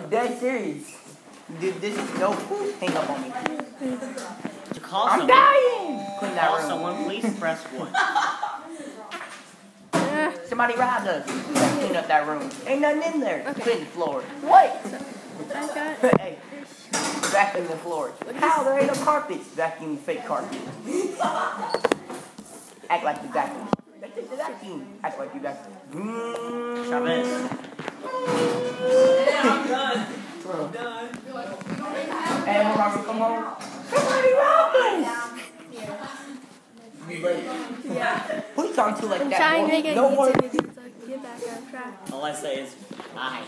I'm dead serious. Dude, this is no hang up on me. To call I'm someone, dying. Clean that call room. someone, please press 1. Uh, Somebody robbed us. Clean up that room. Ain't nothing in there. Okay. Clean the floor. What? I got. hey, vacuum the floor. How? There ain't no carpets. Vacuum the fake carpet. Act like you vacuum. They take the vacuum. Act like you vacuum. Chavez. I'm done. I'm done. Hey, when Robert come home, somebody robbed us. You ready? Who you talking to like I'm that? trying boy? to get no YouTube one. videos get back on track. All I say is, bye.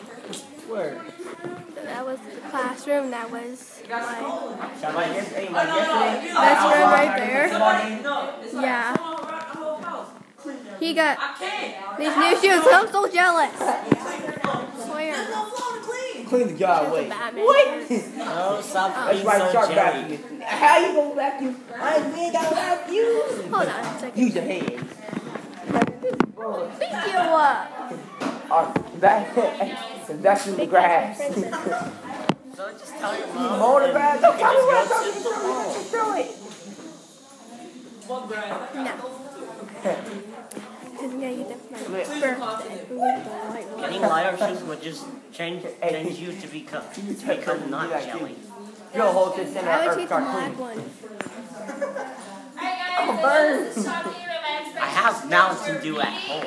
Word. So that was the classroom. That was my Like, yes, hey, Oh, no, no, yesterday, you- I- That's room right there. this. No, it's like Yeah. someone around the whole house. he got I can't. these new shoes. I'm so jealous. Swear. There's no floor to clean. Clean the job That's away. Batman What? No, stop That's being right, so shark jelly. vacuum. How you gonna vacuum? I ain't ain't got a vacuum. Hold on a second. Use your hands. Beat you up. Or vac- vacuum the grass. Princess. So just tell your mom. Mow the grass. you Don't tell me what I'm sit talking the through it. What grass? No. Because we gotta get that for my Look. birthday. We need the white one. Getting lighter shoes would just change change you to become to become not jelly. You'll hold this in I our earth take the start black cleaning. one. Oh, burn. I have Mountain Dew at home.